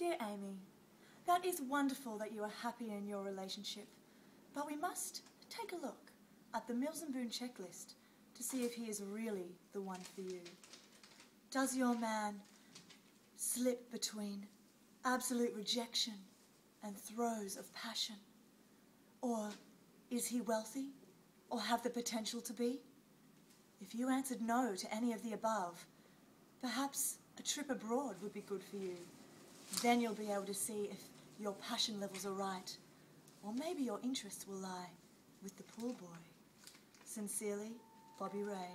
Dear Amy, that is wonderful that you are happy in your relationship, but we must take a look at the Mills and Boon checklist to see if he is really the one for you. Does your man slip between absolute rejection and throes of passion? Or is he wealthy or have the potential to be? If you answered no to any of the above, perhaps a trip abroad would be good for you. Then you'll be able to see if your passion levels are right, or maybe your interests will lie with the pool boy. Sincerely, Bobby Rae.